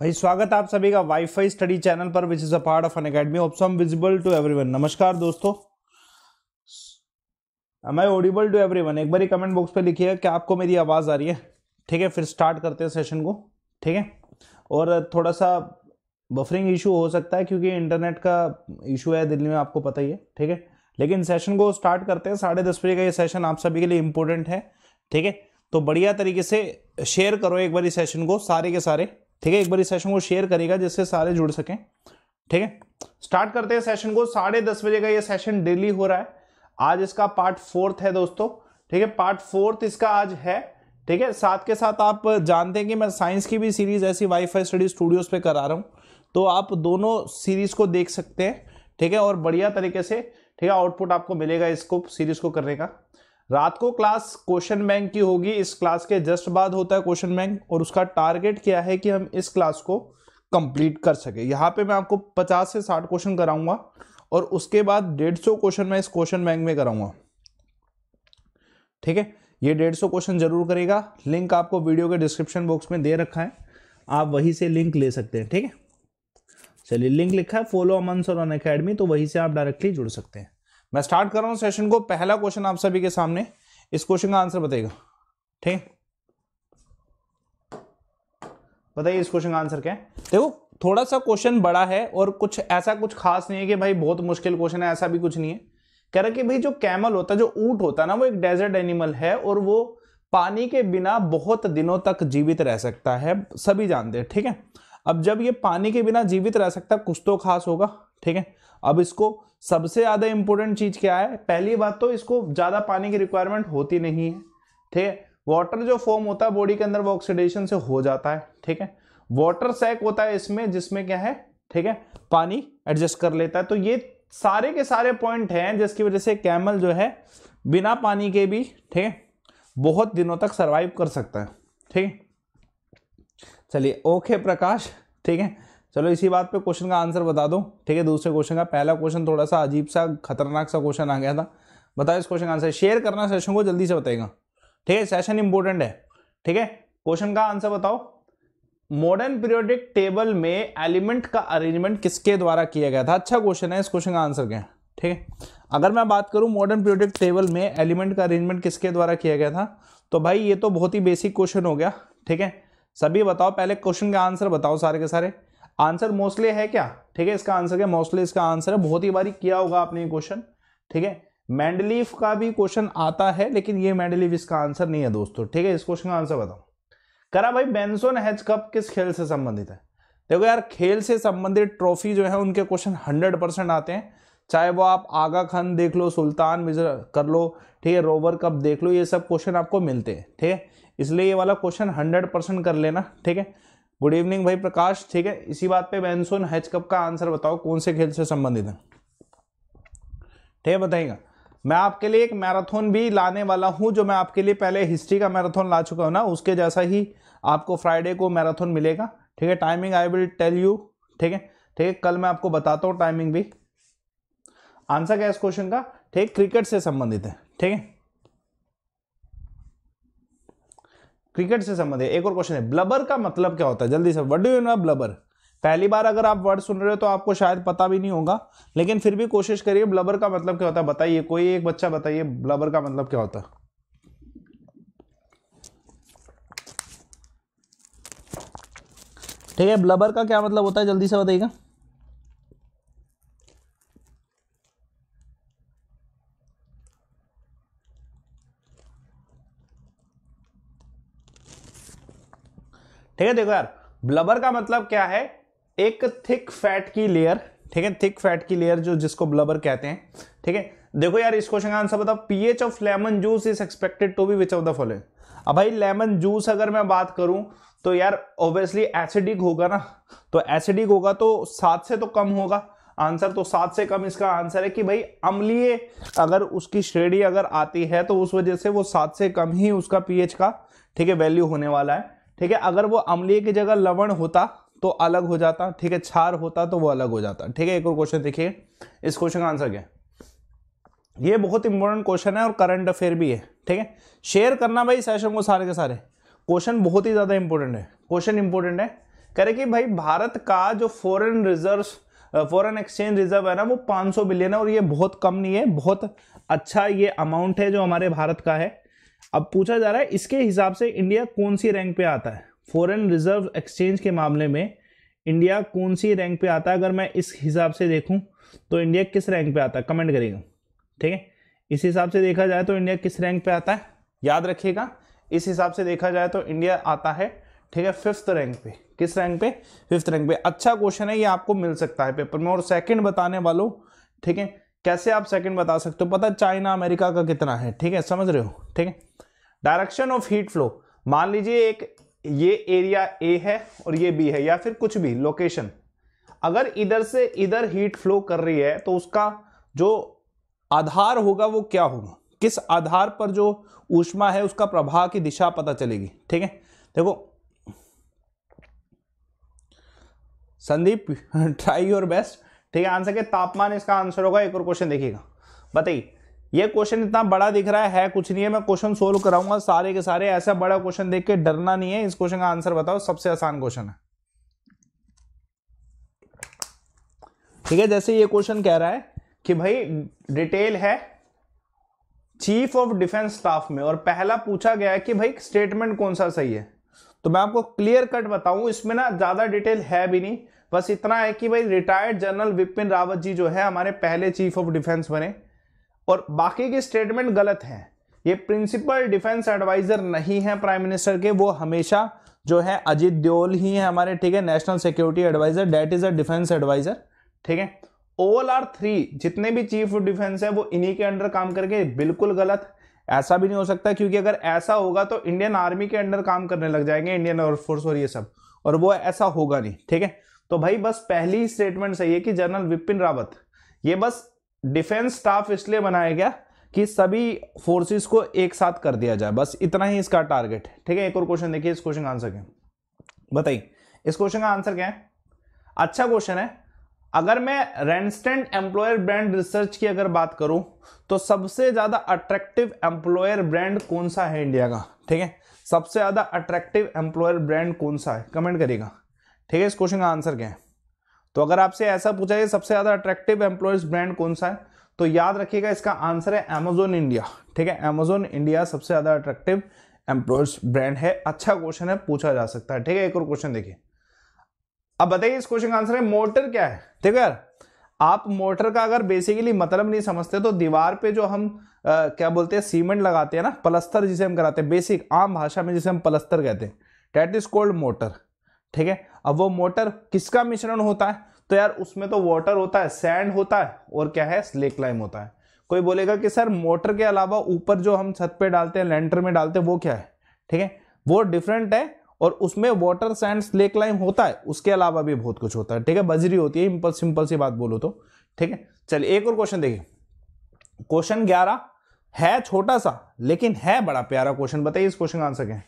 भाई, स्वागत आप सभी का वाईफाई स्टडी चैनल पर which is a part of an academy option visible to everyone नमस्कार दोस्तों। Am I audible to everyone एक बार कमेंट बॉक्स पे लिखिएगा क्या आपको मेरी आवाज़ आ रही है? ठीक है, फिर स्टार्ट करते हैं सेशन को। ठीक है? और थोड़ा सा बफरिंग इशू हो सकता है, क्योंकि इंटरनेट का इशू है, दिल्ली में आपको पता ही है। ठीक है? लेकिन सेशन को स्टार्ट करते हैं। साढ़े दस बजे का ये सेशन आप सभी के लिए इंपॉर्टेंट है। ठीक है? तो बढ़िया तरीके से शेयर करो एक बार सेशन को, सारे के सारे। ठीक है, एक बार इस सेशन को शेयर करेगा जिससे सारे जुड़ सकें। ठीक है स्टार्ट करते हैं सेशन को। साढ़े दस बजे का ये सेशन डेली हो रहा है। आज इसका पार्ट फोर्थ है दोस्तों। ठीक है पार्ट फोर्थ इसका आज है। ठीक है, साथ के साथ आप जानते हैं कि मैं साइंस की भी सीरीज़ ऐसी वाईफाई स्टडी स्टूडियोज पे करा रहा हूँ। तो आप दोनों सीरीज़ को देख सकते हैं। ठीक है, और बढ़िया तरीके से, ठीक है आउटपुट आपको मिलेगा इसको सीरीज़ को करने का। रात को क्लास क्वेश्चन बैंक की होगी। इस क्लास के जस्ट बाद होता है क्वेश्चन बैंक और उसका टारगेट क्या है कि हम इस क्लास को कंप्लीट कर सके। यहाँ पे मैं आपको 50 से 60 क्वेश्चन कराऊँगा और उसके बाद 150 क्वेश्चन मैं इस क्वेश्चन बैंक में कराऊँगा। ठीक है? ये 150 क्वेश्चन ज़रूर करेगा। लिंक आपको वीडियो के डिस्क्रिप्शन बॉक्स में दे रखा है। आप वहीं से लिंक ले सकते हैं। ठीक है? चलिए, लिंक लिखा है, फॉलो अमन सर अकेडमी तो वहीं से आप डायरेक्टली जुड़ सकते हैं। मैं स्टार्ट कर रहा हूँ सेशन को। पहला क्वेश्चन आप सभी के सामने, इस क्वेश्चन का आंसर बताएगा ठीक? बताइए इस क्वेश्चन का आंसर क्या है? देखो थोड़ा सा क्वेश्चन बड़ा है और कुछ ऐसा कुछ खास नहीं है कि भाई बहुत मुश्किल क्वेश्चन है, ऐसा भी कुछ नहीं है। कह रहा कि भाई जो कैमल होता है, जो ऊँट होता है ना, वो एक डेजर्ट एनिमल है और वो पानी के बिना बहुत दिनों तक जीवित रह सकता है। सभी जानते हैं, ठीक है? अब जब ये पानी के बिना जीवित रह सकता है कुछ तो खास होगा, ठीक है? अब इसको सबसे ज़्यादा इंपॉर्टेंट चीज़ क्या है? पहली बात तो इसको ज़्यादा पानी की रिक्वायरमेंट होती नहीं है, ठीक है? वाटर जो फॉर्म होता है बॉडी के अंदर वो ऑक्सीडेशन से हो जाता है, ठीक है? वाटर सैक होता है इसमें, जिसमें क्या है, ठीक है? पानी एडजस्ट कर लेता है। तो ये सारे के सारे पॉइंट हैं, जिसकी वजह से कैमल जो है, बिना पानी के भी, ठीक है? बहुत दिनों तक सरवाइव कर सकता है, ठीक चलिए ओके प्रकाश, ठीक है? चलो इसी बात पे क्वेश्चन का आंसर बता दो। ठीक है, दूसरे क्वेश्चन का। पहला क्वेश्चन थोड़ा सा अजीब सा, खतरनाक सा क्वेश्चन आ गया था। बताओ इस क्वेश्चन का आंसर शेयर करना सेशन को, जल्दी से बताएगा ठीक है सेशन इंपॉर्टेंट है। ठीक है क्वेश्चन का आंसर बताओ। मॉडर्न पीरियोडिक टेबल में एलिमेंट का अरेंजमेंट किसके द्वारा किया गया था? अच्छा क्वेश्चन है, इस क्वेश्चन का आंसर क्या ठीक है, अगर मैं बात करूँ मॉडर्न पीरियोडिक टेबल में एलिमेंट का अरेंजमेंट किसके द्वारा किया गया था तो भाई ये तो बहुत ही बेसिक क्वेश्चन हो गया। ठीक है, सभी बताओ, पहले क्वेश्चन का आंसर बताओ सारे के सारे। आंसर मोस्टली है क्या? ठीक है, इसका आंसर क्या? मोस्टली इसका आंसर है, बहुत ही बारी किया होगा आपने क्वेश्चन ठीक है? मैंडलीफ का भी क्वेश्चन आता है, लेकिन ये मैंडलीफ इसका आंसर नहीं है दोस्तों, ठीक है? इस क्वेश्चन का आंसर बताओ। करा भाई बेंसोन हैज़ कप किस खेल से संबंधित है? देखो यार, खेल से संबंधित ट्रॉफी जो है, उनके क्वेश्चन हंड्रेड परसेंट आते हैं। चाहे वो आप आगा खान देख लो, सुल्तान, मिजर कर लो, ठीक है? रोवर कप देख लो, ये सब क्वेश्चन आपको मिलते हैं, ठीक है? इसलिए ये वाला क्वेश्चन हंड्रेड परसेंट कर लेना, ठीक है? गुड इवनिंग भाई प्रकाश। ठीक है, इसी बात पे बेंसोन हैच कप का आंसर बताओ, कौन से खेल से संबंधित है? ठीक है, बताइएगा। मैं आपके लिए एक मैराथन भी लाने वाला हूँ, जो मैं आपके लिए पहले हिस्ट्री का मैराथन ला चुका हूँ ना, उसके जैसा ही आपको फ्राइडे को मैराथन मिलेगा। ठीक है timing I will tell you ठीक है ठीक है, कल मैं आपको बताता हूँ टाइमिंग भी। आंसर क्या इस क्वेश्चन का? ठीक क्रिकेट से संबंधित है। ठीक है क्रिकेट से संबंधित एक और क्वेश्चन है ब्लबर का मतलब क्या होता है? जल्दी से what do you know blubber पहली बार अगर आप वर्ड सुन रहे हो तो आपको शायद पता भी नहीं होगा, लेकिन फिर भी कोशिश करिए ब्लबर का मतलब क्या होता है? बताइए, कोई एक बच्चा बताइए ब्लबर का मतलब क्या होता है? ठीक है ब्लबर का क्या मतलब होता है? जल्दी से बताइएगा। ठीक है, देखो यार ब्लबर का मतलब क्या है? एक थिक फैट की लेयर ठीक है थिक फैट की लेयर जो जिसको ब्लबर कहते हैं, ठीक है? देखो यार, इस क्वेश्चन का आंसर बताओ pH of lemon juice is expected to be which of the following अब भाई लेमन जूस अगर मैं बात करूँ तो यार ऑब्वियसली एसिडिक होगा ना? तो एसिडिक होगा तो सात से तो कम होगा। आंसर तो सात से कम इसका आंसर है कि भाई, अम्लीय अगर उसकी श्रेणी अगर आती है तो उस वजह से वो सात से कम ही उसका पीएच का, ठीक है वैल्यू होने वाला है। ठीक है, अगर वो अम्लीय की जगह लवण होता तो अलग हो जाता, ठीक है, क्षार होता तो वो अलग हो जाता। ठीक है, एक और क्वेश्चन देखिए, इस क्वेश्चन का आंसर क्या ये बहुत इंपॉर्टेंट क्वेश्चन है और करंट अफेयर भी है, ठीक है। शेयर करना भाई सेशन को सारे के सारे। क्वेश्चन बहुत ही ज़्यादा इंपॉर्टेंट है। क्वेश्चन इंपॉर्टेंट है। कह रहे कि भाई भारत का जो foreign reserve foreign exchange reserve है ना, वो 500 बिलियन है और ये बहुत कम नहीं है, बहुत अच्छा ये अमाउंट है जो हमारे भारत का है। अब पूछा जा रहा है, इसके हिसाब से इंडिया कौन सी रैंक पे आता है? फॉरेन रिज़र्व एक्सचेंज के मामले में इंडिया कौन सी रैंक पे आता है? अगर मैं इस हिसाब से देखूँ तो इंडिया किस रैंक पे आता है? कमेंट करेगा ठीक है? इस हिसाब से देखा जाए तो इंडिया किस रैंक पे आता है? याद रखिएगा, इस हिसाब से देखा जाए तो इंडिया आता है, ठीक है फिफ्थ रैंक पे। किस रैंक पे? फिफ्थ रैंक पे। अच्छा क्वेश्चन है, ये आपको मिल सकता है पेपर में। और सेकंड बताने वालों, ठीक है कैसे आप सेकंड बता सकते हो? पता चाइना, अमेरिका का कितना है? ठीक है, समझ रहे हो? ठीक है? डायरेक्शन ऑफ़ हीट फ्लो मान लीजिए एक, ये एरिया ए है और ये बी है, या फिर कुछ भी लोकेशन अगर इधर से इधर हीट फ्लो कर रही है तो उसका जो आधार होगा वो क्या होगा? किस आधार पर जो ऊष्मा है, उसका प्रभाव की दिशा पता चलेगी। ठीक है? देखो, संदीप ट्राई योर बेस्ट ठीक है आंसर के तापमान इसका आंसर होगा एक और क्वेश्चन देखिएगा। बताइए ये क्वेश्चन इतना बड़ा दिख रहा है, है कुछ नहीं है मैं क्वेश्चन सोल्व कराऊँगा सारे के सारे ऐसा बड़ा क्वेश्चन देख के डरना नहीं है इस क्वेश्चन का आंसर बताओ सबसे आसान क्वेश्चन है। ठीक है जैसे ये क्वेश्चन कह रहा है कि भाई डिटेल है चीफ ऑफ़ डिफेंस स्टाफ में और पहला पूछा गया है कि भाई स्टेटमेंट कौन सा सही है? तो मैं आपको क्लियर कट बताऊँ इसमें ना ज़्यादा डिटेल है भी नहीं बस इतना है कि भाई रिटायर्ड जनरल विपिन रावत जी जो है, हमारे पहले चीफ ऑफ़ डिफेंस बने। और बाकी के स्टेटमेंट गलत हैं। ये प्रिंसिपल डिफेंस एडवाइजर नहीं है प्राइम मिनिस्टर के, वो हमेशा जो है, अजित द्योल ही है हमारे, ठीक है national security adviser that is a defence adviser ठीक है। ओल आर थ्री जितने भी चीफ ऑफ़ डिफेंस है, वो इन्हीं के अंडर काम करके, बिल्कुल गलत। ऐसा भी नहीं हो सकता, क्योंकि अगर ऐसा होगा तो इंडियन आर्मी के अंडर काम करने लग जाएँगे इंडियन एयरफोर्स और ये सब। और वो ऐसा होगा नहीं, ठीक है। तो भाई बस पहली स्टेटमेंट सही है कि जनरल विपिन रावत, ये बस डिफेंस स्टाफ इसलिए बनाया गया कि सभी फोर्सेस को एक साथ कर दिया जाए। बस इतना ही इसका टारगेट है ठीक है, एक और क्वेश्चन देखिए, इस क्वेश्चन का आंसर क्या बताइए, इस क्वेश्चन का आंसर क्या है? अच्छा क्वेश्चन है। अगर मैं रेंस्टेंट एम्प्लॉयर ब्रांड रिसर्च की अगर बात करूँ तो सबसे ज़्यादा अट्रैक्टिव एम्प्लॉयर ब्रांड कौन सा है इंडिया का? ठीक है, सबसे ज़्यादा अट्रैक्टिव एम्प्लॉयर ब्रांड कौन सा है? कमेंट करिएगा। ठीक है इस क्वेश्चन का आंसर क्या है? तो अगर आपसे ऐसा पूछा है सबसे ज़्यादा अट्रैक्टिव एम्प्लॉयज़ ब्रांड कौन सा है तो याद रखिएगा इसका आंसर है अमेजोन इंडिया ठीक है अमेजोन इंडिया सबसे ज़्यादा अट्रैक्टिव एम्प्लॉयज़ ब्रांड है। अच्छा क्वेश्चन है पूछा जा सकता है। ठीक है एक और क्वेश्चन देखिए। अब बताइए इस क्वेश्चन का आंसर है मोटर क्या है? ठीक है आप मोटर का अगर बेसिकली मतलब नहीं समझते तो दीवार पे जो हम आ, क्या बोलते हैं सीमेंट लगाते हैं ना पलस्तर जिसे हम कराते हैं बेसिक आम भाषा में जिसे हम पलस्तर कहते हैं डेट इज़ कोल्ड मोटर ठीक है अब वो मोटर किसका मिश्रण होता है? तो यार उसमें तो वाटर होता है सैंड होता है, और क्या है? स्लेक लाइम होता है। कोई बोलेगा कि सर मोटर के अलावा ऊपर जो हम छत पे डालते हैं लेंटर में डालते हैं, वो क्या है? ठीक है? वो डिफरेंट है, और उसमें वाटर सैंड स्लेक लाइम होता है, उसके अलावा भी बहुत कुछ होता है। ठीक है? बजरी होती है सिंपल सी बात बोलो तो। ठीक है? चलिए, एक और क्वेश्चन देखिए। क्वेश्चन ग्यारह है छोटा सा, लेकिन है बड़ा प्यारा क्वेश्चन बताइए इस क्वेश्चन का आंसर क्या है?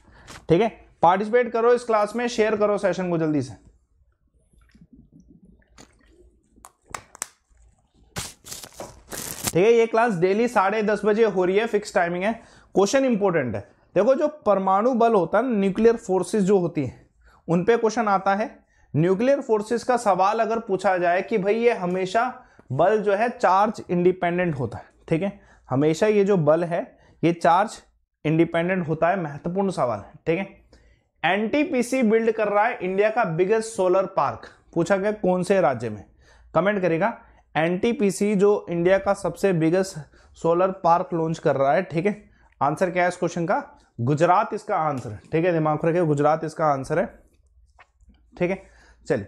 ठीक है? पार्टिसिपेट करो इस क्लास में शेयर करो सेशन को जल्दी से। ठीक है, ये क्लास डेली साढ़े दस बजे हो रही है फिक्स टाइमिंग है। क्वेश्चन इंपॉर्टेंट है। देखो, जो परमाणु बल होता है न्यूक्लियर फोर्सेस जो होती है, उन पे क्वेश्चन आता है। न्यूक्लियर फोर्सेस का सवाल अगर पूछा जाए कि भाई ये हमेशा बल जो है चार्ज इंडिपेंडेंट होता है, ठीक है? हमेशा ये जो बल है, ये चार्ज इंडिपेंडेंट होता है, महत्वपूर्ण सवाल है, ठीक है? एनटीपीसी बिल्ड कर रहा है इंडिया का बिगेस्ट सोलर पार्क। पूछा गया कौन से राज्य में? कमेंट करेगा। एनटीपीसी जो इंडिया का सबसे बिगेस्ट सोलर पार्क लॉन्च कर रहा है, ठीक है? आंसर क्या है इस क्वेश्चन का? गुजरात इसका आंसर ठीक है? दिमाग रखिए, गुजरात इसका आंसर है, ठीक है? चलिए,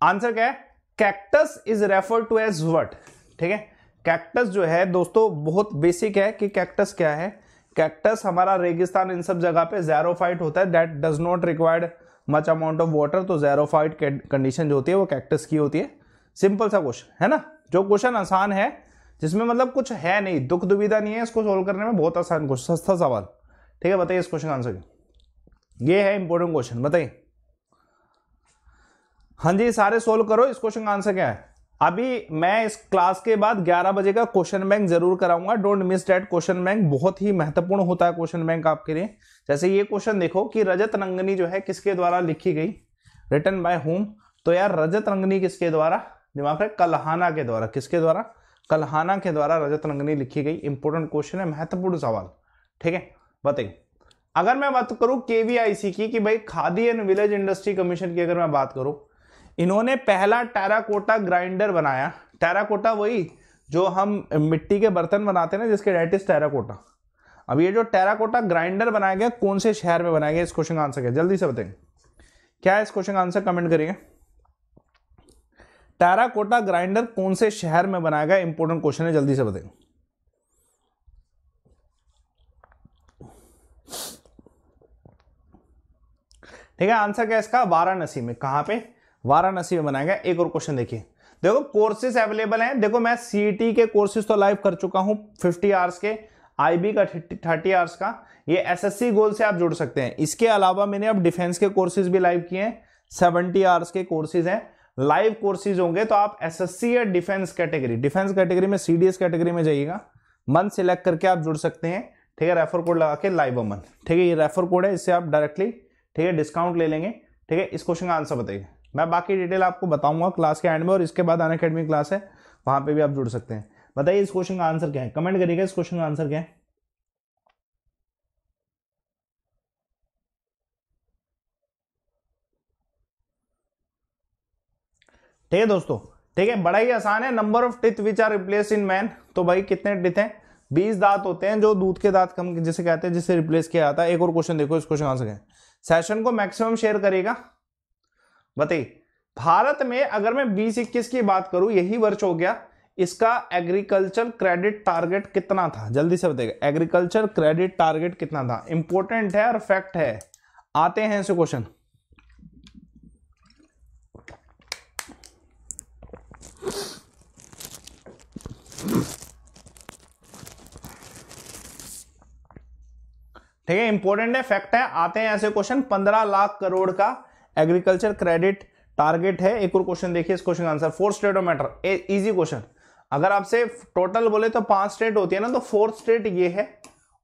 आंसर क्या है? Cactus is refer to as what ठीक है? कैक्टस जो है, दोस्तों, बहुत बेसिक है कि कैक्टस क्या है। कैक्टस हमारा रेगिस्तान इन सब जगह पे जेरोफाइट होता है. That does not required much amount of water तो जेरोफाइट कंडीशन जो होती है वो कैक्टस की होती है. सिंपल सा क्वेश्चन है ना? जो क्वेश्चन आसान है, जिसमें मतलब कुछ है नहीं, दुख दुविधा नहीं है इसको सोल्व करने में, बहुत आसान क्वेश्चन सस्ता सवाल. ठीक है, बताइए इस क्वेश्चन का आंसर ये है इंपॉर्टेंट क्वेश्चन बताइए. हाँ जी, सारे सोल्व करो, इस क्वेश्चन का आंसर क्या है? अभी मैं इस क्लास के बाद 11 बजे का क्वेश्चन बैंक ज़रूर कराऊँगा। Don't miss that question bank. बहुत ही महत्वपूर्ण होता है क्वेश्चन बैंक आपके लिए। जैसे ये क्वेश्चन देखो कि रजत रंगनी जो है किसके द्वारा लिखी गई? रिटर्न बाय होम तो यार रजत रंगनी किसके द्वारा? दिमाग है कलहाना के द्वारा। किसके द्वारा? कलहाना के द्वारा रजत रंगनी लिखी गई। इंपॉर्टेंट क्वेश्चन है, महत्वपूर्ण सवाल। ठीक है, बताइए। अगर मैं बात करूँ केवीआईसी की कि भाई khadi and village industry commission की अगर मैं बात करूँ इन्होंने पहला टेराकोटा ग्राइंडर बनाया। टेराकोटा वही जो हम मिट्टी के बर्तन बनाते हैं ना, जिसके डेट इज़ टेराकोटा। अब ये जो टेराकोटा ग्राइंडर बनाया गया, कौन से शहर में बनाया गया, इस क्वेश्चन का आंसर क्या? जल्दी से बताएँगे क्या इस क्वेश्चन का आंसर कमेंट करिए टेराकोटा ग्राइंडर कौन से शहर में बनाया गया? इंपॉर्टेंट क्वेश्चन है, जल्दी से बताएँगे ठीक है आंसर क्या इसका? वाराणसी में। कहाँ पे? वाराणसी में बनाया गया एक और क्वेश्चन देखिए। देखो कोर्सेज अवेलेबल हैं। देखो, मैं सीटी के कोर्सेज तो लाइव कर चुका हूँ 50 आवर्स के। आईबी का 30 आवर्स का। ये एसएससी गोल से आप जुड़ सकते हैं। इसके अलावा मैंने अब डिफेंस के कोर्सेज भी लाइव किए हैं। 70 आवर्स के कोर्सेज हैं। लाइव कोर्सेज होंगे तो आप एसएससी या डिफेंस कैटेगरी डिफेंस कैटेगरी में सीडीएस कैटेगरी में जाइएगा। मंथ सिलेक्ट करके आप जुड़ सकते हैं। ठीक है रेफर कोड लगा के लाइव अमन ठीक है, ये रेफर कोड है, इससे आप डायरेक्टली ठीक है डिस्काउंट ले लेंगे। ठीक है, इस क्वेश्चन का आंसर बताइए। मैं बाकी डिटेल आपको बताऊँगा क्लास के एंड में और इसके बाद अन अकेडमी क्लास है, वहाँ पे भी आप जुड़ सकते हैं। बताइए इस क्वेश्चन का आंसर क्या है? कमेंट करिएगा इस क्वेश्चन का आंसर क्या है? ठीक है दोस्तों, ठीक है, बड़ा ही आसान है। Number of teeth which are replace in man तो भाई कितने टिथ हैं? बीस दांत होते हैं जो दूध के दांत कम, जिसे कहते हैं, जिसे रिप्लेस किया जाता है। एक और क्वेश्चन देखो, इस क्वेश्चन आंसर है? सेशन को मैक्सिमम शेयर करेगा बताइए, भारत में अगर मैं बीस इक्कीस की बात करूँ, यही वर्ष हो गया, इसका एग्रीकल्चर क्रेडिट टारगेट कितना था? जल्दी से बताइएगा एग्रीकल्चर क्रेडिट टारगेट कितना था? इंपॉर्टेंट है और फैक्ट है? आते हैं ऐसे क्वेश्चन ठीक है इंपॉर्टेंट है फैक्ट है, आते हैं ऐसे क्वेश्चन पंद्रह लाख करोड़ का एग्रीकल्चर क्रेडिट टारगेट है? एक और क्वेश्चन देखिए, इस क्वेश्चन का answer fourth state of matter easy question अगर आपसे टोटल बोले तो पाँच स्टेट होती है ना तो फोर्थ स्टेट ये है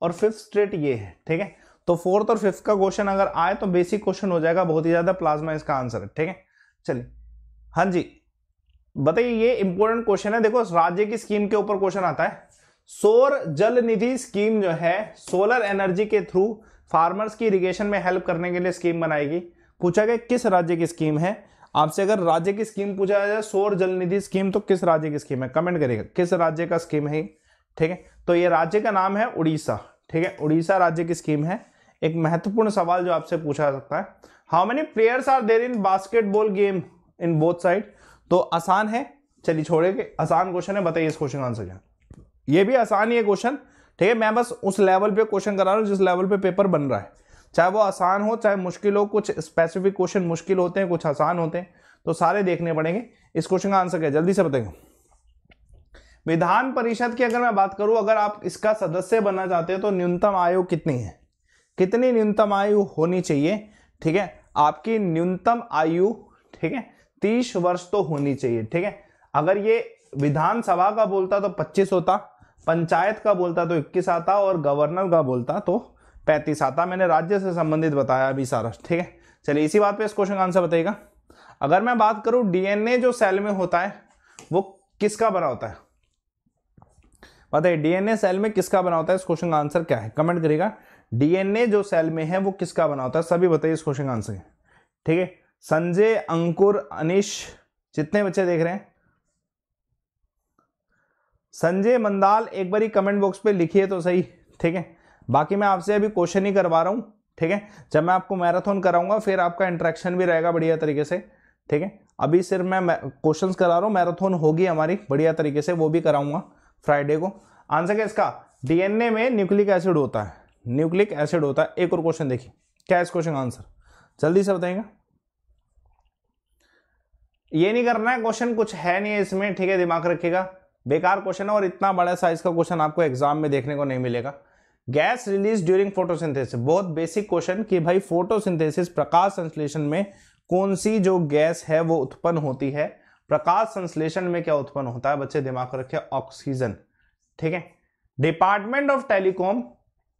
और फिफ्थ स्टेट ये है, ठीक है? तो फोर्थ और फिफ्थ का क्वेश्चन अगर आए तो बेसिक क्वेश्चन हो जाएगा, बहुत ही ज़्यादा प्लाज्मा इसका आंसर है, ठीक है? चलिए। हाँ जी। बताइए, ये इंपॉर्टेंट क्वेश्चन है। देखो, राज्य की स्कीम के ऊपर क्वेश्चन आता है। सौर जल निधि स्कीम जो है सोलर एनर्जी के थ्रू फार्मर्स की इरिगेशन में हेल्प करने के लिए स्कीम बनाएगी। पूछा गया किस राज्य की स्कीम है? आपसे अगर राज्य की स्कीम पूछा जाए, सौर जल निधि स्कीम तो किस राज्य की स्कीम है? कमेंट करिएगा, किस राज्य का स्कीम है ठीक है? तो ये राज्य का नाम है उड़ीसा, ठीक है? उड़ीसा राज्य की स्कीम है। एक महत्वपूर्ण सवाल जो आपसे पूछा जा सकता है how many players are there in basketball game in both side तो आसान है, चलिए छोड़े आसान क्वेश्चन है, बताइए इस क्वेश्चन आंसर क्या ये भी आसान ही है क्वेश्चन ठीक है? मैं बस उस लेवल पे क्वेश्चन करा रहा हूँ जिस लेवल पे पेपर बन रहा है। चाहे वो आसान हो, चाहे मुश्किल हो, कुछ स्पेसिफिक क्वेश्चन मुश्किल होते हैं, कुछ आसान होते हैं तो सारे देखने पड़ेंगे। इस क्वेश्चन का आंसर क्या जल्दी से बताएँगे विधान परिषद की अगर मैं बात करूँ, अगर आप इसका सदस्य बनना चाहते हैं तो न्यूनतम आयु कितनी है? कितनी न्यूनतम आयु होनी चाहिए? ठीक है? आपकी न्यूनतम आयु, ठीक है? तीस वर्ष तो होनी चाहिए, ठीक है? अगर ये विधानसभा का बोलता तो पच्चीस होता, पंचायत का बोलता तो 21 आता, और गवर्नर का बोलता तो 35 आता, मैंने राज्य से संबंधित बताया अभी सारा, ठीक है? चलिए, इसी बात पे इस क्वेश्चन का आंसर बताइएगा। अगर मैं बात करूँ डीएनए जो सेल में होता है, वो किसका बना होता है? बताइए डीएनए सेल में किसका बना होता है? इस क्वेश्चन का आंसर क्या है? कमेंट करिएगा। डीएनए जो सेल में है, वो किसका बना होता है? सभी बताइए इस क्वेश्चन का आंसर ठीक है? संजय, अंकुर, अनिश, जितने बच्चे देख रहे हैं। संजय मंदाल, एक बार कमेंट बॉक्स पे लिखिए तो सही, ठीक है? बाकी मैं आपसे अभी क्वेश्चन ही करवा रहा हूँ, ठीक है? जब मैं आपको मैराथन कराऊँगा, फिर आपका इंट्रैक्शन भी रहेगा बढ़िया तरीके से, ठीक है? अभी सिर्फ़ मैं क्वेश्चंस करा रहा हूँ मैराथन होगी हमारी, बढ़िया तरीके से वो भी कराऊँगा फ्राइडे को। आंसर क्या इसका? डीएनए में न्यूक्लिक एसिड होता है न्यूक्लिक एसिड होता है। एक और क्वेश्चन देखिए, क्या इस क्वेश्चन का आंसर जल्दी से बताएँगे ये नहीं करना है क्वेश्चन कुछ है नहीं है इसमें, ठीक है? दिमाग रखेगा बेकार क्वेश्चन है और इतना बड़ा साइज़ का क्वेश्चन आपको एग्ज़ाम में देखने को नहीं मिलेगा। Gas release during photosynthesis. बहुत बेसिक क्वेश्चन कि भाई फोटोसिंथेसिस प्रकाश संश्लेषण में कौन सी जो गैस है वो उत्पन्न होती है? प्रकाश संश्लेषण में क्या उत्पन्न होता है? बच्चे दिमाग रखे ऑक्सीजन ठीक है? डिपार्टमेंट ऑफ़ टेलीकॉम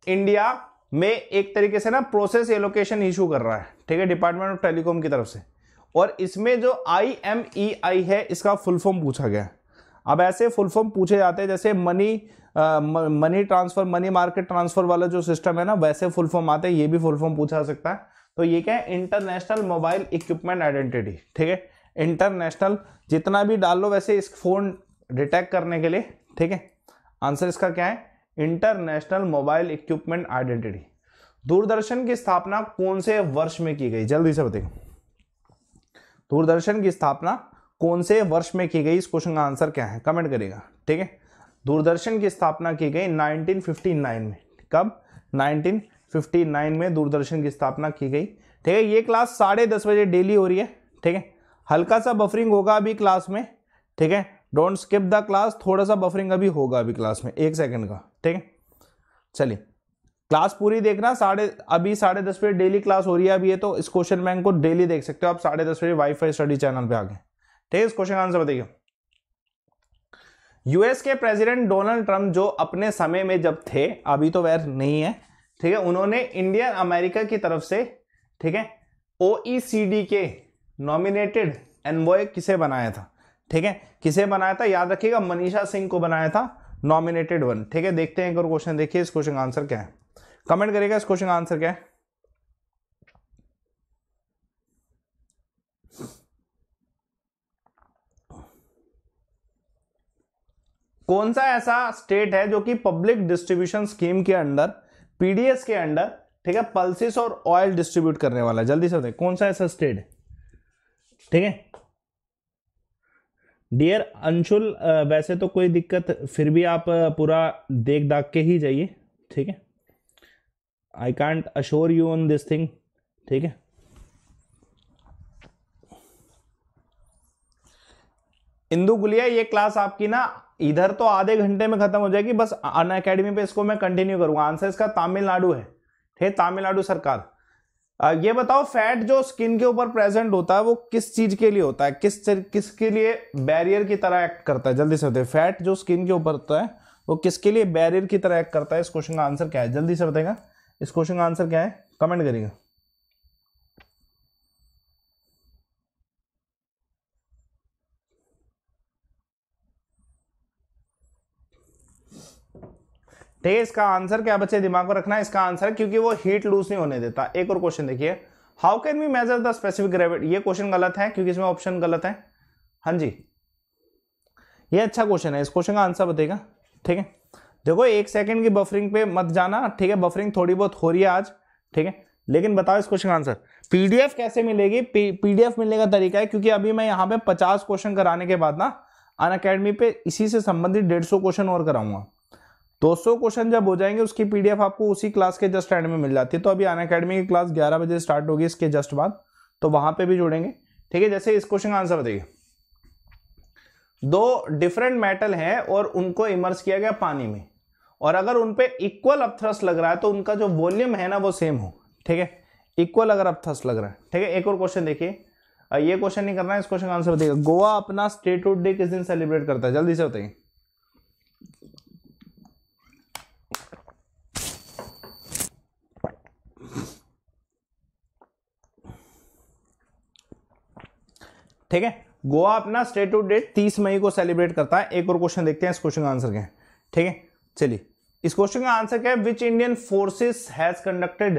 इंडिया में एक तरीके से ना प्रोसेस एलोकेशन इशू कर रहा है। ठीक है? डिपार्टमेंट ऑफ़ टेलीकॉम की तरफ़ से। और इसमें जो आई एम ई आई है, इसका फुल फॉर्म पूछा गया अब ऐसे फुल फॉर्म पूछे जाते हैं, जैसे money money transfer money market transfer वाला जो सिस्टम है ना, वैसे फुल फॉर्म आते हैं, ये भी फुल फॉर्म पूछा सकता है। तो ये क्या है? इंटरनेशनल मोबाइल इक्विपमेंट आइडेंटिटी ठीक है? इंटरनेशनल जितना भी डाल लो वैसे इस फ़ोन डिटेक्ट करने के लिए, ठीक है? आंसर इसका क्या है? International mobile equipment identity Doordarshan की स्थापना कौन से वर्ष में की गई? जल्दी से बताइए। दूरदर्शन की स्थापना कौन से वर्ष में की गई इस क्वेश्चन का आंसर क्या है? कमेंट करेगा ठीक है? दूरदर्शन की स्थापना की गई 1959 में, कब? 1959 में दूरदर्शन की स्थापना की गई, ठीक है? ये क्लास साढ़े दस बजे डेली हो रही है, ठीक है? हल्का सा बफरिंग होगा अभी क्लास में, ठीक है? डोंट स्किप द क्लास थोड़ा सा बफरिंग अभी होगा अभी क्लास में, एक सेकंड का, ठीक है? चलिए क्लास पूरी देखना साढ़े, अभी साढ़े दस बजे डेली क्लास हो रही है अभी ये तो इस क्वेश्चन बैंक को डेली देख सकते हो आप, साढ़े दस बजे वाईफाई स्टडी चैनल पे आगे ठीक है इस क्वेश्चन का आंसर बताइए यूएस के प्रेसिडेंट डोनाल्ड ट्रंप जो अपने समय में जब थे, अभी तो वैर नहीं है, ठीक है, उन्होंने इंडियन अमेरिका की तरफ़ से, ठीक है ओईसीडी के नॉमिनेटेड एनवॉय किसे बनाया था? ठीक है, किसे बनाया था? याद रखिएगा, मनीषा सिंह को बनाया था नॉमिनेटेड वन ठीक है, देखते हैं एक और क्वेश्चन देखिए इस क्वेश्चन का आंसर क्या है। कमेंट करेगा इस क्वेश्चन का आंसर क्या है। कौन सा ऐसा स्टेट है जो कि पब्लिक डिस्ट्रीब्यूशन स्कीम के अंडर पीडीएस के अंडर ठीक है पल्सिस और ऑयल डिस्ट्रीब्यूट करने वाला जल्दी से बताइए, कौन सा ऐसा स्टेट ठीक है? डियर अंशुल वैसे तो कोई दिक्कत, फिर भी आप पूरा देख दाग के ही जाइए, ठीक है? I can't assure you on this thing ठीक है? इंदू गुलिया, ये क्लास आपकी ना इधर तो आधे घंटे में खत्म हो जाएगी, बस अन अकेडमी पे इसको मैं कंटिन्यू करूँगा। आंसर इसका तमिलनाडु है। ठीक तमिलनाडु सरकार। ये बताओ फैट जो स्किन के ऊपर प्रेजेंट होता है, वो किस चीज़ के लिए होता है? किस किसके लिए बैरियर की तरह एक्ट करता है? जल्दी से बताइए। फैट जो स्किन के ऊपर होता है, वो किसके लिए बैरियर की तरह एक्ट करता है? इस क्वेश्चन का आंसर क्या है? जल्दी से बताएगा इस क्वेश्चन का आंसर क्या है? कमेंट करिएगा। ठीक है, इसका आंसर क्या बच्चे दिमाग में रखना है? इसका आंसर है क्योंकि वो हीट लूज नहीं होने देता। एक और क्वेश्चन देखिए। How can we measure the specific gravity ये क्वेश्चन गलत है, क्योंकि इसमें ऑप्शन गलत है। हाँ जी। ये अच्छा क्वेश्चन है। इस क्वेश्चन का आंसर बताएगा ठीक है। देखो, एक सेकंड की बफरिंग पे मत जाना। ठीक है बफरिंग थोड़ी बहुत हो रही है आज। ठीक है। लेकिन बताओ इस क्वेश्चन का आंसर पीडीएफ कैसे मिलेगी? पीडीएफ मिलने का तरीका है, क्योंकि अभी मैं यहाँ पे पचास क्वेश्चन कराने के बाद ना अन अकेडमी पे इसी से संबंधित डेढ़ सौ क्वेश्चन और कराऊँगा। 200 क्वेश्चन जब हो जाएँगे, उसकी पीडीएफ आपको उसी क्लास के जस्ट एंड में मिल जाती है। तो अभी अन अकेडमी की क्लास 11 बजे स्टार्ट होगी इसके जस्ट बाद। तो वहाँ पे भी जुड़ेंगे। ठीक है, जैसे इस क्वेश्चन का आंसर बताइए। दो डिफरेंट मेटल हैं और उनको इमर्स किया गया पानी में। और अगर उन पर इक्वल अपथ्रस्ट लग रहा है तो उनका जो वॉल्यूम है ना, वो सेम हो। ठीक है? इक्वल अगर अपथ्रस्ट लग रहा है। ठीक है, एक और क्वेश्चन देखिए। ये क्वेश्चन नहीं करना है, इस क्वेश्चन का आंसर बताइए। गोवा अपना स्टेटहुड डे किस दिन सेलिब्रेट करता है? जल्दी से बताइए। ठीक है? गोवा अपना स्टेट टू डेट तीस मई को सेलिब्रेट करता है। एक और क्वेश्चन देखते हैं इस क्वेश्चन का आंसर क्या है। ठीक है? चलिए, इस क्वेश्चन का आंसर क्या है? Which Indian forces has conducted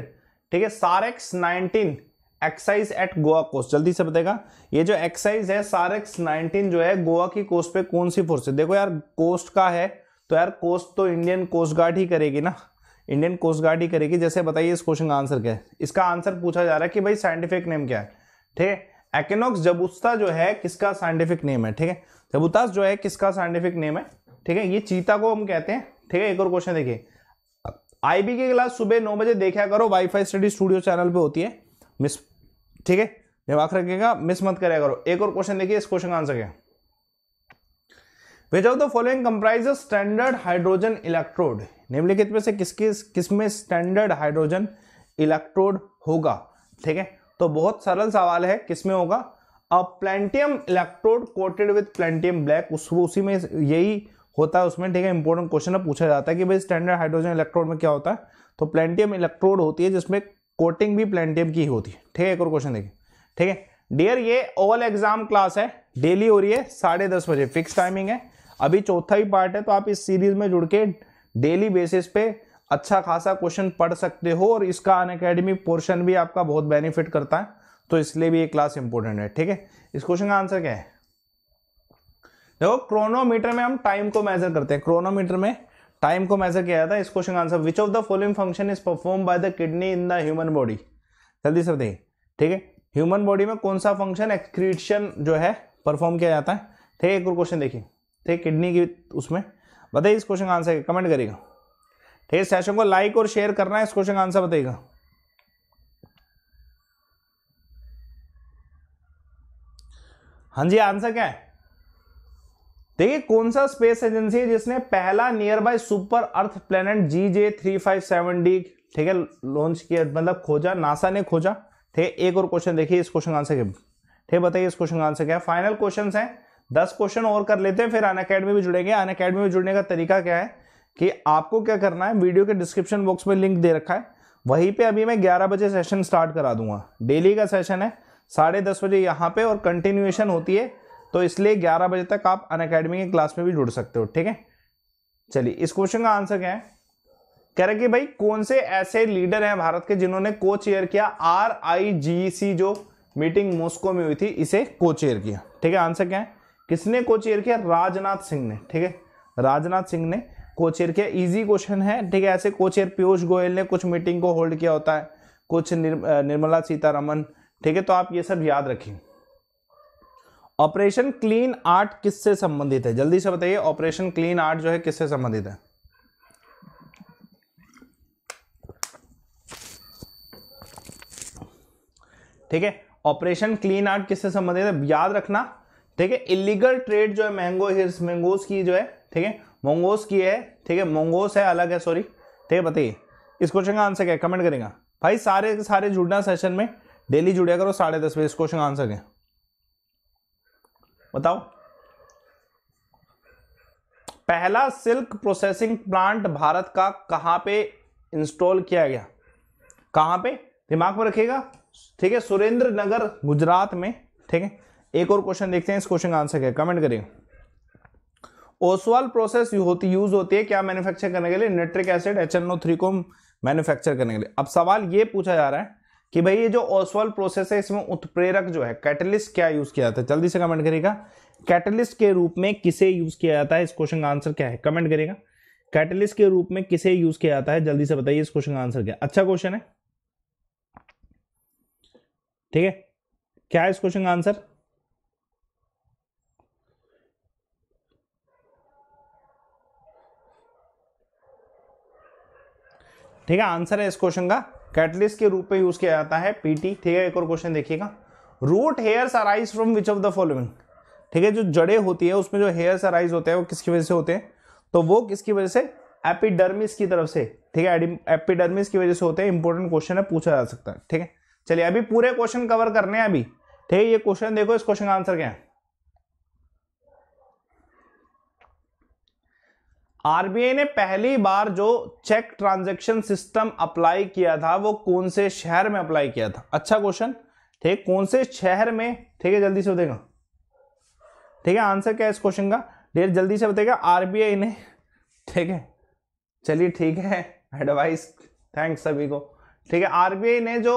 ठीक है SAREX 19 exercise at Goa coast जल्दी से बताएगा ये जो एक्साइज है सारेक्स 19 जो है गोवा की कोस्ट पे कौन सी फोर्स है? देखो यार कोस्ट का है तो यार कोस्ट तो इंडियन कोस्ट गार्ड ही करेगी ना। इंडियन कोस्ट गार्ड ही करेगी। जैसे बताइए इस क्वेश्चन का आंसर क्या है। इसका आंसर पूछा जा रहा है कि भाई साइंटिफिक नेम क्या है? ठीक है? एक्नोक्स जबुस्ता जो है, किसका साइंटिफिक नेम है, ठीक है? जबुतास जो है, किसका साइंटिफिक नेम है? ठीक है, ये चीता को हम कहते हैं, ठीक है? एक और क्वेश्चन देखिए। आईबी की क्लास सुबह नौ बजे देखा करो वाईफाई स्टडी स्टूडियो चैनल पे होती है। मिस ठीक है? दिमाग रखिएगा मिस मत करेगा करो। एक और क्वेश्चन देखिए, इस क्वेश्चन का आंसर क्या which of the following comprise standard hydrogen electrode निम्नलिखित में से किसके, किसमें स्टैंडर्ड हाइड्रोजन इलेक्ट्रोड होगा? ठीक है? तो बहुत सरल सवाल है, किसमें होगा? अब platinum electrode coated with platinum black उस उसी में यही होता है उसमें, ठीक है? इंपॉर्टेंट क्वेश्चन पूछा जाता है कि भाई स्टैंडर्ड हाइड्रोजन इलेक्ट्रोड में क्या होता है? तो प्लेंटियम इलेक्ट्रोड होती है जिसमें कोटिंग भी प्लेंटियम की होती है, ठीक है? एक और क्वेश्चन देखिए, ठीक है? डियर ये ऑल एग्ज़ाम क्लास है डेली हो रही है, साढ़े दस बजे फिक्स टाइमिंग है। अभी चौथा ही पार्ट है तो आप इस सीरीज़ में जुड़ के डेली बेसिस पे अच्छा खासा क्वेश्चन पढ़ सकते हो और इसका अन अकेडमी पोर्शन भी आपका बहुत बेनिफिट करता है तो इसलिए भी ये क्लास इंपॉर्टेंट है, ठीक है? इस क्वेश्चन का आंसर क्या है? देखो क्रोनोमीटर में हम टाइम को मेजर करते हैं। क्रोनोमीटर में टाइम को मेजर किया जाता है। इस क्वेश्चन का answer which of the following function is perform by the kidney in the human body जल्दी से देखिए ठीक है? ह्यूमन बॉडी में कौन सा फ़ंक्शन एक्सक्रीशन जो है परफॉर्म किया जाता है? ठीक है, एक और क्वेश्चन देखिए, ठीक किडनी की उसमें। बताइए इस क्वेश्चन का आंसर कमेंट करिएगा। है सेशन को लाइक और शेयर करना है, इस क्वेश्चन का आंसर बताइएगा। हाँ जी आंसर क्या है? देखिए, कौन सा स्पेस एजेंसी है जिसने पहला nearby super earth planet G J three five seven D ठीक है लॉन्च किया मतलब खोजा नासा ने खोजा। ठीक है, एक और क्वेश्चन देखिए, इस क्वेश्चन आंसर के ठीक बताइए इस क्वेश्चन का आंसर क्या है? फाइनल क्वेश्चन है। दस क्वेश्चन और कर लेते हैं, फिर अन अकेडमी में जुड़ेंगे। अन अकेडमी में जुड़ने का तरीका क्या है? कि आपको क्या करना है, वीडियो के डिस्क्रिप्शन बॉक्स में लिंक दे रखा है। वहीं पे अभी मैं 11 बजे सेशन स्टार्ट करा दूँगा। डेली का सेशन है, साढ़े दस बजे यहाँ पे और कंटिन्यूएशन होती है तो इसलिए 11 बजे तक आप अन अकेडमी की क्लास में भी जुड़ सकते हो, ठीक है? चलिए, इस क्वेश्चन का आंसर क्या है? कह रहे कि भाई, कौन से ऐसे लीडर हैं भारत के जिन्होंने को चेयर किया? आर आई जी सी जो मीटिंग मॉस्को में हुई थी, इसे को चेयर किया। ठीक है आंसर क्या है? किसने को चेयर किया? राजनाथ सिंह ने, ठीक है? राजनाथ सिंह ने को चेयर किया इजी क्वेश्चन है। ठीक है, ऐसे कोचेर पीयूष गोयल ने कुछ मीटिंग को होल्ड किया होता है, कुछ निर्मला सीतारमन ठीक है तो आप ये सब याद रखें। ऑपरेशन क्लीन आर्ट किससे संबंधित है? जल्दी से बताइए, ऑपरेशन क्लीन आर्ट जो है किससे संबंधित है? ठीक है, ऑपरेशन क्लीन आर्ट किससे संबंधित है? याद रखना। ठीक है, इलीगल ट्रेड जो है, मैंगो हिर्स मैंगोस की जो है, ठीक है मोंगोस की है, ठीक है? मोंगोस है, अलग है सॉरी ठीक है, बताइए। इस क्वेश्चन का आंसर क्या है? कमेंट करेगा। भाई, सारे के सारे जुड़ना सेशन में डेली जुड़िया करो साढ़े दस बजे इस क्वेश्चन का आंसर क्या बताओ। पहला सिल्क प्रोसेसिंग प्लांट भारत का कहाँ पे इंस्टॉल किया गया? कहाँ पे? दिमाग में रखिएगा। ठीक है, सुरेंद्र नगर, गुजरात में। ठीक है? एक और क्वेश्चन देखते हैं, इस क्वेश्चन का आंसर क्या कमेंट करिए ओसवाल प्रोसेस होती यूज़ होती है, क्या मैन्युफैक्चर करने के लिए? Nitric acid H N O three को मैन्युफैक्चर करने के लिए। अब सवाल ये पूछा जा रहा है कि भाई ये जो ओसवाल प्रोसेस है, इसमें उत्प्रेरक जो है कैटलिस्ट क्या यूज़ किया जाता है? जल्दी से कमेंट करेगा कैटलिस्ट के रूप में किसे यूज़ किया जाता है? इस क्वेश्चन का आंसर क्या है? कमेंट करेगा कैटलिस्ट के रूप में किसे यूज़ किया जाता है? जल्दी से बताइए इस क्वेश्चन का आंसर क्या अच्छा क्वेश्चन है। ठीक है? क्या है इस क्वेश्चन का आंसर ठीक है आंसर है इस क्वेश्चन का। कैटलिस्ट के रूप में यूज़ किया जाता है पीटी ठीक है, एक और क्वेश्चन देखिएगा। Root hairs arise from which of the following ठीक है, जो जड़े होती है, उसमें जो हेयर्स अराइज होते हैं, वो किसकी वजह से होते हैं? तो वो किसकी वजह से? एपिडर्मिस की तरफ़ से। ठीक है एपिडर्मिस की वजह से होते हैं इंपॉर्टेंट क्वेश्चन है, पूछा जा सकता है। ठीक है, चलिए, अभी पूरे क्वेश्चन कवर करने हैं अभी। ठीक है, ये क्वेश्चन देखो, इस क्वेश्चन का आंसर क्या है? आरबीआई ने पहली बार जो चेक ट्रांजैक्शन सिस्टम अप्लाई किया था, वो कौन से शहर में अप्लाई किया था? अच्छा क्वेश्चन। ठीक, कौन से शहर में? ठीक है, जल्दी से बताएगा ठीक है, आंसर क्या है इस क्वेश्चन का? डेर जल्दी से बताएगा आरबीआई ने ठीक है, चलिए ठीक है एडवाइस थैंक्स सभी को। ठीक है, आरबीआई ने जो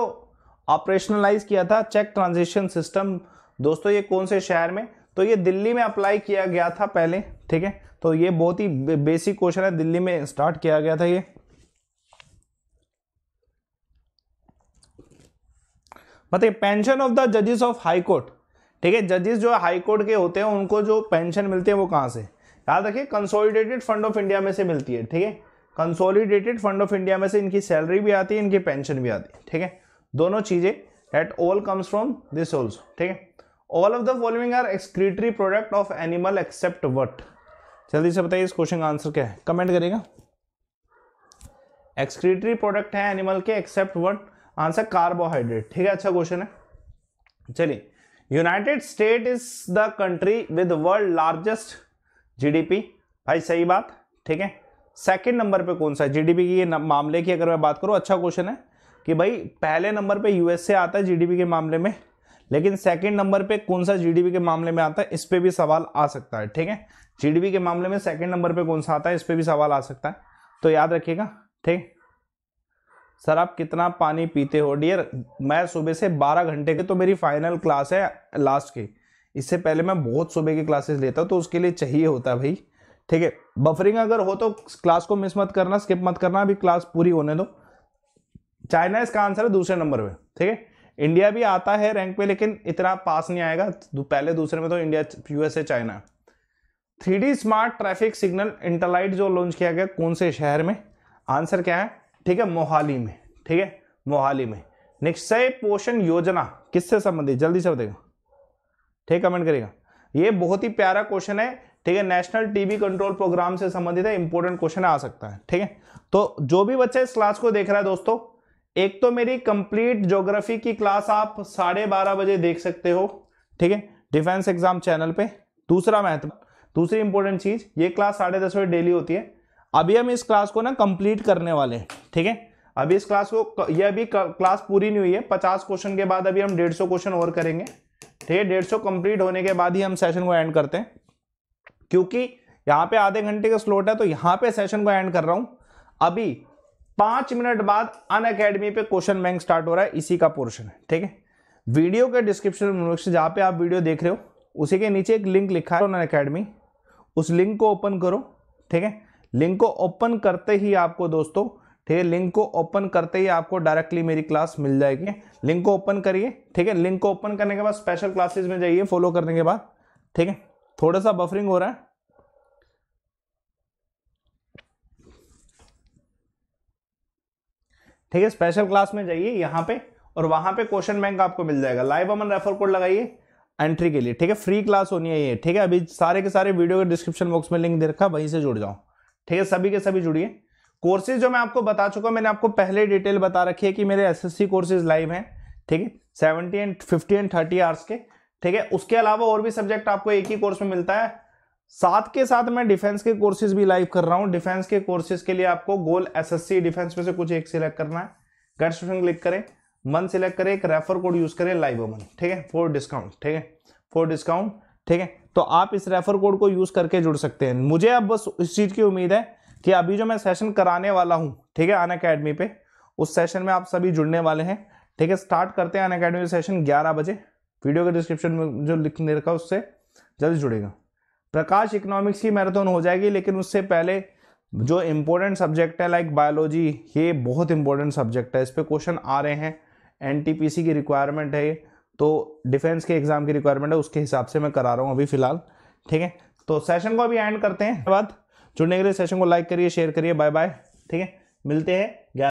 ऑपरेशनलाइज किया था चेक ट्रांजेक्शन सिस्टम दोस्तों ये कौन से शहर में? तो ये दिल्ली में अप्लाई किया गया था पहले। ठीक है तो ये बहुत ही बेसिक क्वेश्चन है। दिल्ली में स्टार्ट किया गया था ये। बताइए पेंशन ऑफ़ द जजेस ऑफ़ हाई कोर्ट ठीक है जजेस जो हाई कोर्ट के होते हैं, उनको जो पेंशन मिलती है वो कहाँ से? याद रखिए कंसोलिडेटेड फंड ऑफ़ इंडिया में से मिलती है, ठीक है? कंसोलिडेटेड फंड ऑफ़ इंडिया में से इनकी सैलरी भी आती है, इनकी पेंशन भी आती है, ठीक है? दोनों चीज़ें at all comes from this also ठीक है? All of the following are excretory product of animal except what जल्दी से बताइए इस क्वेश्चन का आंसर क्या है? कमेंट करेगा एक्सक्रीटरी प्रोडक्ट है एनिमल के एक्सेप्ट वन आंसर कार्बोहाइड्रेट ठीक है अच्छा क्वेश्चन है। चलिए। United State is the country with world largest GDP भाई, सही बात। ठीक है। सेकंड नंबर पे कौन सा है? जीडीपी की मामले की अगर मैं बात करूँ अच्छा क्वेश्चन है कि भाई, पहले नंबर पे यूएसए आता है जीडीपी के मामले में। लेकिन सेकंड नंबर पे कौन सा जीडीपी के मामले में आता है, इस पे भी सवाल आ सकता है, ठीक है? जीडीपी के मामले में सेकंड नंबर पे कौन सा आता है, इस पे भी सवाल आ सकता है। तो याद रखिएगा, ठीक? सर, आप कितना पानी पीते हो? डियर मैं सुबह से 12 घंटे के तो मेरी फाइनल क्लास है लास्ट की। इससे पहले मैं बहुत सुबह की क्लासेस लेता हूँ तो उसके लिए चाहिए होता है भाई, ठीक है? बफरिंग अगर हो तो क्लास को मिस मत करना स्किप मत करना, अभी क्लास पूरी होने दो। चाइना इसका आंसर है दूसरे नंबर पे ठीक है? इंडिया भी आता है रैंक पे, लेकिन इतना पास नहीं आएगा। पहले दूसरे में तो India, USA, China. Three smart traffic signal interlight जो लॉन्च किया गया, कौन से शहर में? आंसर क्या है? ठीक है, मोहाली में। ठीक है, मोहाली में। निश्चय पोषण योजना किससे संबंधित? जल्दी से बताएगा ठीक कमेंट करेगा ये बहुत ही प्यारा क्वेश्चन है। ठीक है नेशनल टीबी कंट्रोल प्रोग्राम से संबंधित है इंपॉर्टेंट क्वेश्चन आ सकता है। ठीक है तो जो भी बच्चा इस क्लास को देख रहा है दोस्तों एक तो मेरी कंप्लीट ज्योग्राफी की क्लास आप साढ़े बारह बजे देख सकते हो, ठीक है? डिफेंस एग्ज़ाम चैनल पे। दूसरा महत्व, दूसरी इंपॉर्टेंट चीज़, ये क्लास साढ़े दस बजे डेली होती है। अभी हम इस क्लास को ना कंप्लीट करने वाले ठीक है? अभी इस क्लास को, ये अभी क्लास पूरी नहीं हुई है, पचास क्वेश्चन के बाद अभी हम डेढ़ सौ क्वेश्चन और करेंगे, ठीक है? डेढ़ सौ कंप्लीट होने के बाद ही हम सेशन को एंड करते हैं। क्योंकि यहाँ पे आधे घंटे का स्लोट है तो यहाँ पे सेशन को एंड कर रहा हूँ। अभी पाँच मिनट बाद अन अकेडमी पे क्वेश्चन बैंक स्टार्ट हो रहा है, इसी का पोर्शन है, ठीक है? वीडियो के डिस्क्रिप्शन में जहाँ पे आप वीडियो देख रहे हो, उसी के नीचे एक लिंक लिखा है अन अकेडमी उस लिंक को ओपन करो, ठीक है? लिंक को ओपन करते ही आपको दोस्तों, ठीक है? लिंक को ओपन करते ही आपको डायरेक्टली मेरी क्लास मिल जाएगी लिंक को ओपन करिए, ठीक है? लिंक को ओपन करने के बाद स्पेशल क्लासेस में जाइए फॉलो करने के बाद, ठीक है? थोड़ा सा बफरिंग हो रहा है ठीक है स्पेशल क्लास में जाइए यहाँ पे और वहाँ पे क्वेश्चन बैंक आपको मिल जाएगा। लाइव अमन रेफर कोड लगाइए एंट्री के लिए, ठीक है? फ्री क्लास होनी है ये, ठीक है? अभी सारे के सारे वीडियो के डिस्क्रिप्शन बॉक्स में लिंक दे रखा, वहीं से जुड़ जाओ, ठीक है? सभी के सभी जुड़िए। कोर्सेज जो मैं आपको बता चुका मैंने आपको पहले डिटेल बता रखी है कि मेरे एसएससी कोर्सेज लाइव हैं, ठीक है? Seventy and fifty and thirty hours के, ठीक है? उसके अलावा और भी सब्जेक्ट आपको एक ही कोर्स में मिलता है। साथ के साथ मैं डिफेंस के कोर्सेज भी लाइव कर रहा हूँ। डिफेंस के कोर्सेज के लिए आपको गोल एसएससी डिफेंस में से कुछ एक सिलेक्ट करना है। गेट क्लिक करें। मन सिलेक्ट करें, एक रेफर कोड यूज़ करें लाइव मन ठीक है? फॉर डिस्काउंट ठीक है? फॉर डिस्काउंट ठीक है? तो आप इस रेफर कोड को यूज़ करके जुड़ सकते हैं। मुझे अब बस इस चीज़ की उम्मीद है कि अभी जो मैं सेशन कराने वाला हूँ, ठीक है? अन अकेडमी पे, उस सेशन में आप सभी जुड़ने वाले हैं। ठीक है? स्टार्ट करते हैं अन अकेडमी सेशन ग्यारह बजे। वीडियो के डिस्क्रिप्शन में जो लिख रखा उससे जल्दी जुड़ेगा। प्रकाश इकोनॉमिक्स की मैराथन हो जाएगी, लेकिन उससे पहले जो इम्पोर्टेंट सब्जेक्ट है लाइक बायोलॉजी ये बहुत इंपॉर्टेंट सब्जेक्ट है। इस पर क्वेश्चन आ रहे हैं। एनटीपीसी की रिक्वायरमेंट है तो डिफेंस के एग्ज़ाम की रिक्वायरमेंट है, उसके हिसाब से मैं करा रहा हूँ अभी फ़िलहाल। ठीक है? तो सेशन को अभी एंड करते हैं। बाद जुड़ने के लिए सेशन को लाइक करिए शेयर करिए। बाय बाय ठीक है? मिलते हैं।